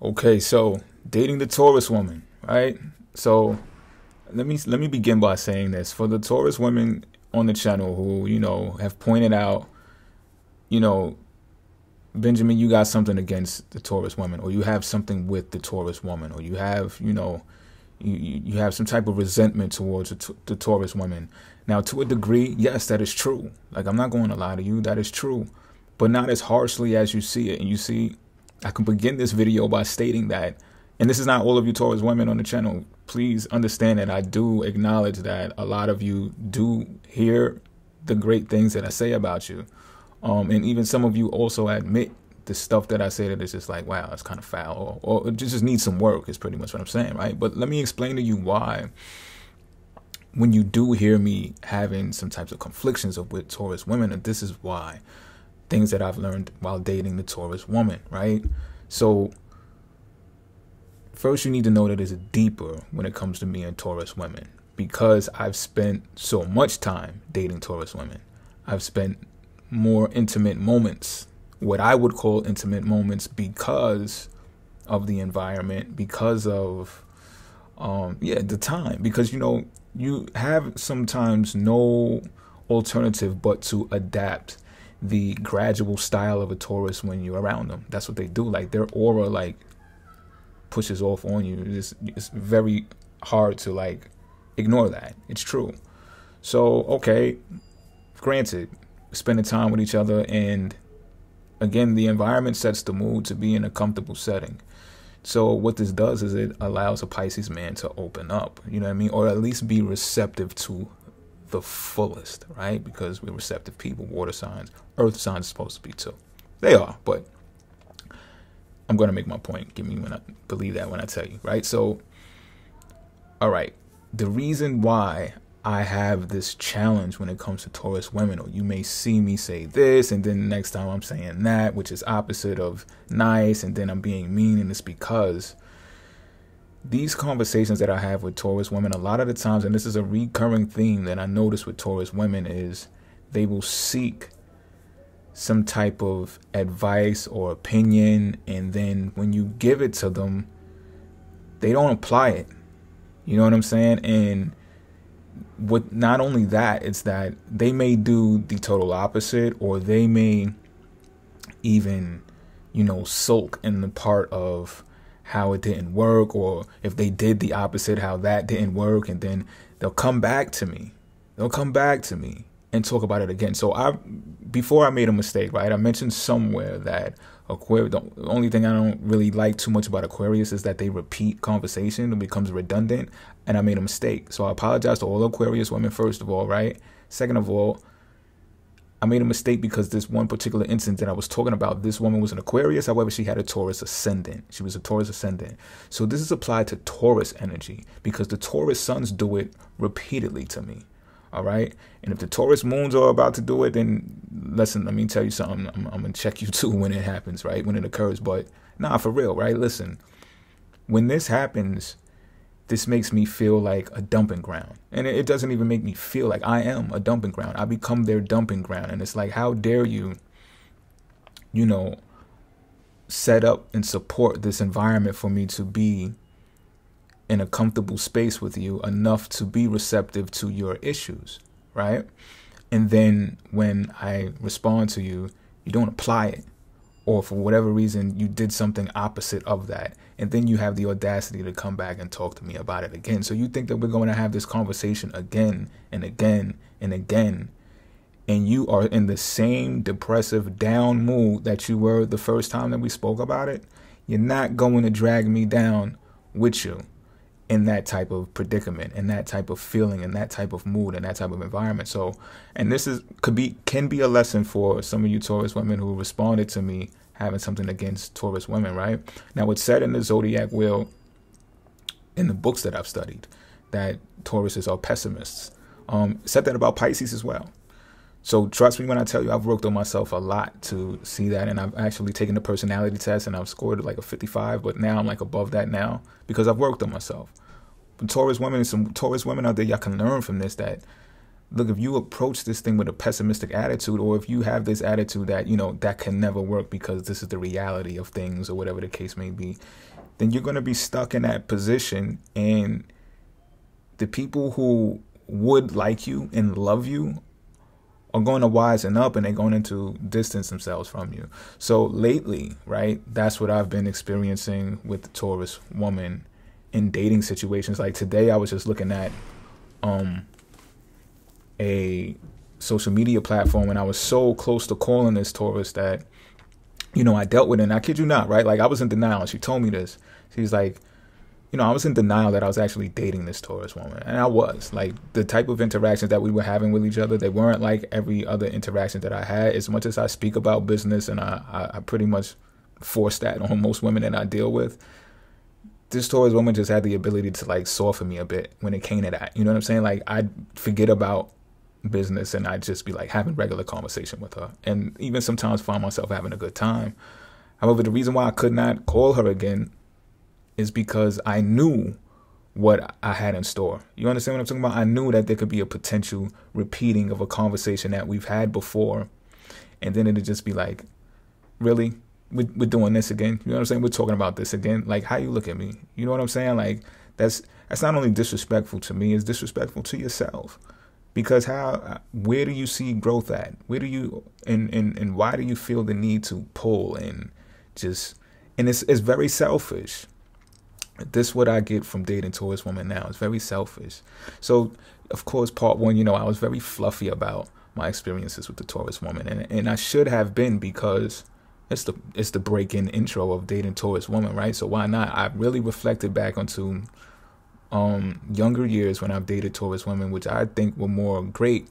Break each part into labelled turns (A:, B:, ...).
A: Okay, so dating the Taurus woman, right? So let me let me begin by saying this for the Taurus women on the channel who you know have pointed out, you know, Benjamin, you got something against the Taurus woman, or you have something with the Taurus woman, or you have you know, you you have some type of resentment towards the, the Taurus woman. Now, to a degree, yes, that is true. Like I'm not going to lie to you, that is true, but not as harshly as you see it. And you see I can begin this video by stating that, and this is not all of you Taurus women on the channel. Please understand that I do acknowledge that a lot of you do hear the great things that I say about you. Um, and even some of you also admit the stuff that I say that is just like, wow, it's kind of foul, or, or it just needs some work, is pretty much what I'm saying, right? But let me explain to you why when you do hear me having some types of conflictions of with Taurus women, and this is why things that I've learned while dating the Taurus woman, right? So, first, you need to know that it's deeper when it comes to me and Taurus women because I've spent so much time dating Taurus women. I've spent more intimate moments, what I would call intimate moments, because of the environment, because of, um, yeah, the time. Because, you know, you have sometimes no alternative but to adapt the gradual style of a Taurus when you're around them. That's what they do. Like their aura like pushes off on you. It's, it's very hard to like ignore that. It's true. So, okay, granted, spending time with each other and again, the environment sets the mood to be in a comfortable setting. So what this does is it allows a Pisces man to open up, you know what I mean, or at least be receptive to the fullest, right? Because we're receptive people, water signs, earth signs are supposed to be too. They are, but I'm going to make my point. Give me when I believe that when I tell you, right? So, all right. The reason why I have this challenge when it comes to Taurus women, or you may see me say this, and then the next time I'm saying that, which is opposite of nice, and then I'm being mean, and it's because these conversations that I have with Taurus women, a lot of the times, and this is a recurring theme that I notice with Taurus women, is they will seek some type of advice or opinion, and then when you give it to them, they don't apply it. You know what I'm saying? And what not only that, it's that they may do the total opposite, or they may even, you know, sulk in the part of how it didn't work or if they did the opposite how that didn't work and then they'll come back to me. They'll come back to me and talk about it again. So i before i made a mistake right i mentioned somewhere that aquarius the only thing i don't really like too much about aquarius is that they repeat conversation it becomes redundant and i made a mistake. So i apologize to all aquarius women first of all right? Second of all I made a mistake because this one particular instance that I was talking about, this woman was an Aquarius. However, she had a Taurus ascendant. She was a Taurus ascendant. So this is applied to Taurus energy because the Taurus suns do it repeatedly to me. All right. And if the Taurus moons are about to do it, then listen, let me tell you something. I'm, I'm going to check you too when it happens, right? When it occurs. But nah, for real, right? Listen, when this happens, this makes me feel like a dumping ground. And it, doesn't even make me feel like I am a dumping ground. I become their dumping ground. And it's like, how dare you, you know, set up and support this environment for me to be in a comfortable space with you enough to be receptive to your issues, right? And then when I respond to you, you don't apply it or for whatever reason you did something opposite of that. And then you have the audacity to come back and talk to me about it again. So you think that we're going to have this conversation again and again and again. And you are in the same depressive down mood that you were the first time that we spoke about it? You're not going to drag me down with you in that type of predicament in that type of feeling in that type of mood in that type of environment. So and this is could be can be a lesson for some of you taurus women who responded to me having something against taurus women right? Now it's said in the zodiac wheel in the books that i've studied that tauruses are pessimists um said that about pisces as well so trust me when I tell you I've worked on myself a lot to see that and I've actually taken the personality test and I've scored like a 55, but now I'm like above that now because I've worked on myself. But Taurus women, and some Taurus women out there, y'all can learn from this that look, if you approach this thing with a pessimistic attitude, or if you have this attitude that, you know, that can never work because this is the reality of things, or whatever the case may be, then you're going to be stuck in that position. And the people who would like you and love you are going to wisen up and they're going to distance themselves from you. So lately, right, that's what I've been experiencing with the Taurus woman in dating situations. Like today, I was just looking at um a social media platform and I was so close to calling this Taurus that, you know, I dealt with it. And I kid you not, right? Like I was in denial. And she told me this. She's like, you know, I was in denial that I was actually dating this Taurus woman. And I was. Like the type of interactions that we were having with each other, they weren't like every other interaction that I had. As much as I speak about business and I, I, I pretty much force that on most women that I deal with, this Taurus woman just had the ability to like soften me a bit when it came to that. You know what I'm saying? Like I'd forget about business and I'd just be like having regular conversation with her. And even sometimes find myself having a good time. However, the reason why I could not call her again is because I knew what I had in store. You understand what I'm talking about? I knew that there could be a potential repeating of a conversation that we've had before. And then it'd just be like, really? We're, we're doing this again? You know what I'm saying? We're talking about this again. Like, how you look at me? You know what I'm saying? Like, that's that's not only disrespectful to me, it's disrespectful to yourself. Because how where do you see growth at? Where do you and, and, and why do you feel the need to pull and just and it's it's very selfish this is what I get from dating Taurus women now. It's very selfish. So, of course, part one, you know, I was very fluffy about my experiences with the Taurus woman, and and I should have been because it's the it's the break in intro of dating Taurus woman, right? So why not? I really reflected back onto um younger years when I've dated Taurus women, which I think were more great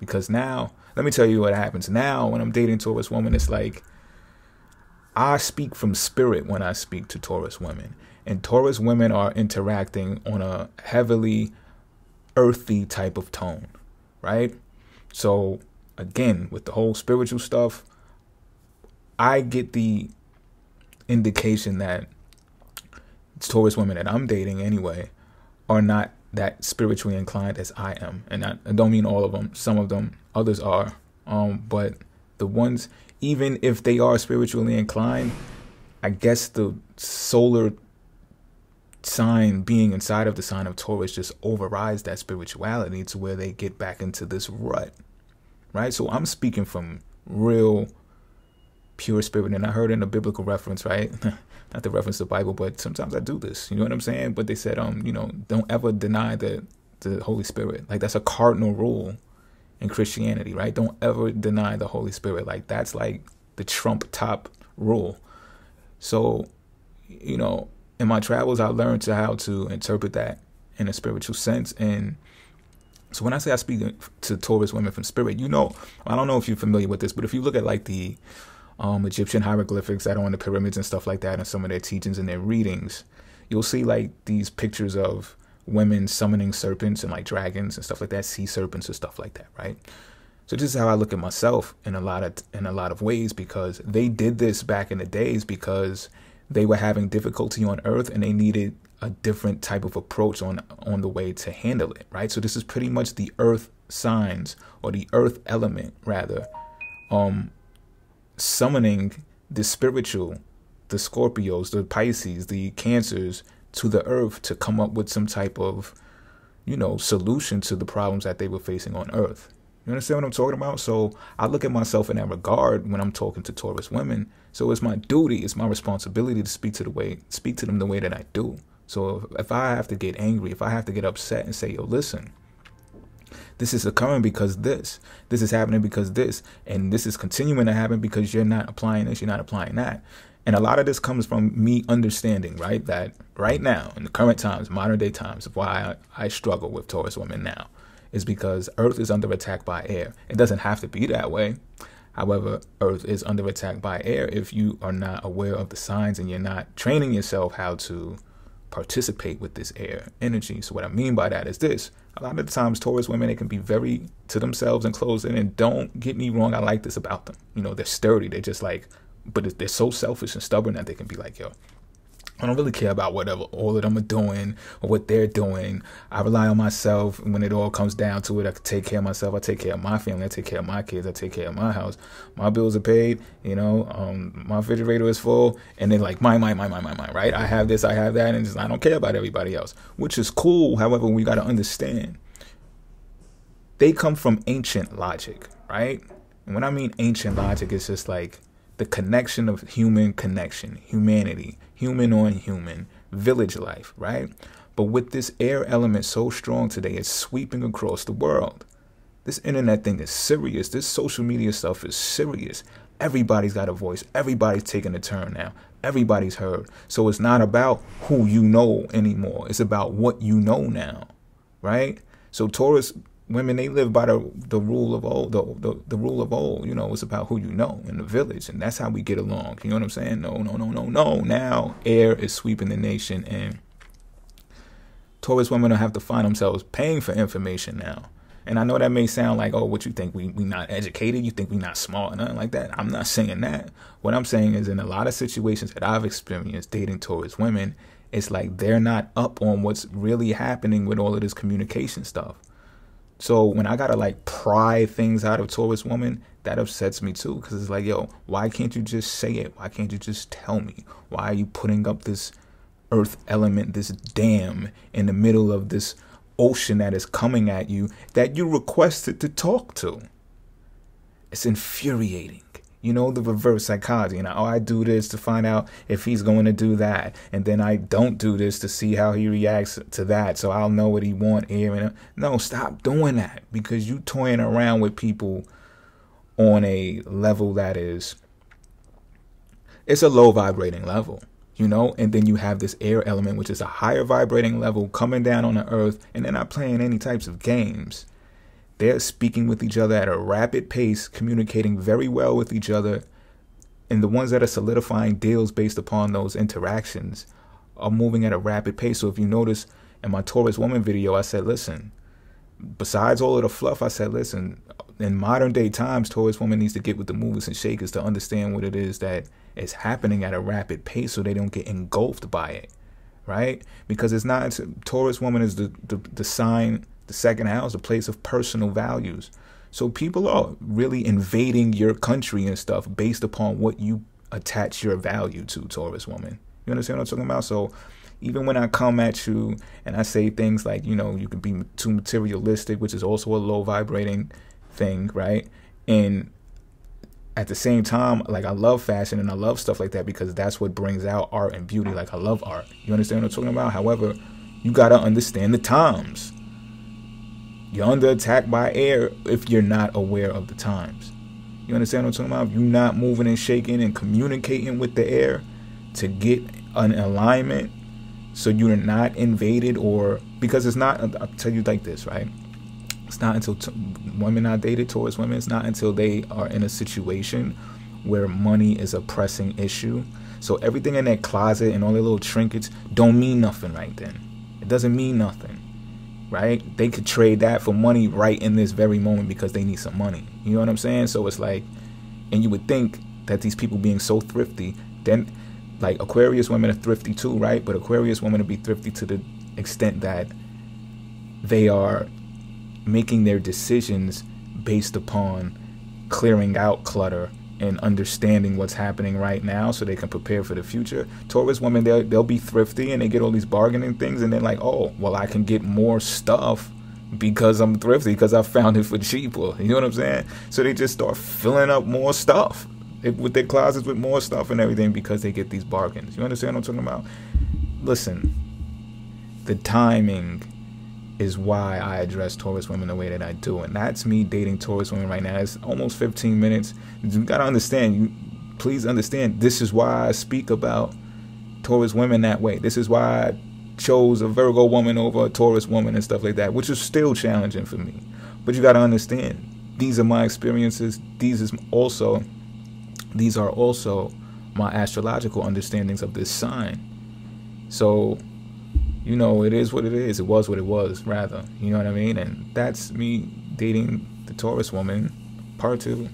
A: because now let me tell you what happens. Now when I'm dating Taurus woman, it's like I speak from spirit when I speak to Taurus women and Taurus women are interacting on a heavily earthy type of tone, right? So again, with the whole spiritual stuff, I get the indication that Taurus women that I'm dating anyway are not that spiritually inclined as I am, and I, don't mean all of them. Some of them, others are, um, but the ones, even if they are spiritually inclined, I guess the solar sign being inside of the sign of Taurus just overrides that spirituality to where they get back into this rut. Right? So I'm speaking from real pure spirit. And I heard in a biblical reference, right? Not the reference to the Bible, but sometimes I do this. You know what I'm saying? But they said, um, you know, don't ever deny the the Holy Spirit. Like that's a cardinal rule in Christianity, right? Don't ever deny the Holy Spirit. Like that's like the trump top rule. So, you know, in my travels, I learned to how to interpret that in a spiritual sense. And so when I say I speak to Taurus women from spirit, you know, I don't know if you're familiar with this, but if you look at like the um, Egyptian hieroglyphics that are on the pyramids and stuff like that, and some of their teachings and their readings, you'll see like these pictures of women summoning serpents and like dragons and stuff like that, sea serpents and stuff like that, right? So this is how I look at myself in a lot of in a lot of ways because they did this back in the days because they were having difficulty on earth and they needed a different type of approach on on the way to handle it right so this is pretty much the earth signs or the earth element rather um summoning the spiritual the scorpios the pisces the cancers to the earth to come up with some type of you know solution to the problems that they were facing on earth you understand what I'm talking about? So I look at myself in that regard when I'm talking to Taurus women. So it's my duty, it's my responsibility to speak to the way, speak to them the way that I do. So if, if I have to get angry, if I have to get upset and say, "Yo, listen, this is occurring because this, this is happening because this, and this is continuing to happen because you're not applying this, you're not applying that." And a lot of this comes from me understanding, right, that right now in the current times, modern day times, of why I, I struggle with Taurus women now is because Earth is under attack by air. It doesn't have to be that way. However, Earth is under attack by air if you are not aware of the signs and you're not training yourself how to participate with this air energy. So, what I mean by that is this a lot of the times, Taurus women, they can be very to themselves and closed in. And don't get me wrong, I like this about them. You know, they're sturdy. They're just like, but they're so selfish and stubborn that they can be like, yo, I don't really care about whatever all of them are doing or what they're doing. I rely on myself when it all comes down to it. I can take care of myself. I take care of my family. I take care of my kids. I take care of my house. My bills are paid. You know, um, my refrigerator is full. And then like my, my, my, my, my, my, right? I have this, I have that, and just, I don't care about everybody else, which is cool. However, we got to understand they come from ancient logic, right? And when I mean ancient logic, it's just like the connection of human connection, humanity, human on human, village life, right? But with this air element so strong today, it's sweeping across the world. This internet thing is serious. This social media stuff is serious. Everybody's got a voice. Everybody's taking a turn now. Everybody's heard. So it's not about who you know anymore. It's about what you know now, right? So Taurus women they live by the the rule of old the, the the rule of old you know it's about who you know in the village and that's how we get along. You know what i'm saying? No no no no no. Now air is sweeping the nation and taurus women don't have to find themselves paying for information now. And i know that may sound like oh what you think we we not educated? You think we not smart nothing like that? I'm not saying that. What i'm saying is in a lot of situations that i've experienced dating taurus women it's like they're not up on what's really happening with all of this communication stuff so when I gotta like pry things out of Taurus woman, that upsets me too. Cause it's like, yo, why can't you just say it? Why can't you just tell me? Why are you putting up this earth element, this dam in the middle of this ocean that is coming at you that you requested to talk to? It's infuriating you know, the reverse psychology. And oh, I do this to find out if he's going to do that, and then I don't do this to see how he reacts to that, so I'll know what he want here. And no, stop doing that because you toying around with people on a level that is it's a low vibrating level you know and then you have this air element which is a higher vibrating level coming down on the earth and they're not playing any types of games they're speaking with each other at a rapid pace, communicating very well with each other. And the ones that are solidifying deals based upon those interactions are moving at a rapid pace. So if you notice in my Taurus woman video, I said, listen, besides all of the fluff, I said, listen, in modern day times, Taurus woman needs to get with the movers and shakers to understand what it is that is happening at a rapid pace so they don't get engulfed by it. Right? Because it's not Taurus woman is the, the, the sign the second house, a place of personal values. So people are really invading your country and stuff based upon what you attach your value to, Taurus woman. You understand what I'm talking about? So even when I come at you and I say things like, you know, you can be too materialistic, which is also a low vibrating thing, right? And at the same time, like I love fashion and I love stuff like that because that's what brings out art and beauty. Like I love art. You understand what I'm talking about? However, you gotta understand the times. You're under attack by air if you're not aware of the times. You understand what I'm talking about? If you're not moving and shaking and communicating with the air to get an alignment so you're not invaded or because it's not, I'll tell you like this, right? It's not until t- women are dated Taurus women, it's not until they are in a situation where money is a pressing issue. So everything in that closet and all their little trinkets don't mean nothing right then. It doesn't mean nothing right? They could trade that for money right in this very moment because they need some money. You know what I'm saying? So it's like, and you would think that these people being so thrifty, then like Aquarius women are thrifty too, right? But Aquarius women would be thrifty to the extent that they are making their decisions based upon clearing out clutter and understanding what's happening right now so they can prepare for the future. Taurus women, they'll, they'll be thrifty and they get all these bargaining things and they're like, oh, well, I can get more stuff because I'm thrifty because I found it for cheaper. You know what I'm saying? So they just start filling up more stuff with their closets with more stuff and everything because they get these bargains. You understand what I'm talking about? Listen, the timing is why I address Taurus women the way that I do. And that's me dating Taurus women right now. It's almost 15 minutes. You gotta understand, you please understand this is why I speak about Taurus women that way. This is why I chose a Virgo woman over a Taurus woman and stuff like that, which is still challenging for me. But you gotta understand, these are my experiences. These is also these are also my astrological understandings of this sign. So you know, it is what it is. It was what it was, rather. You know what I mean? And that's me dating the Taurus woman, part two.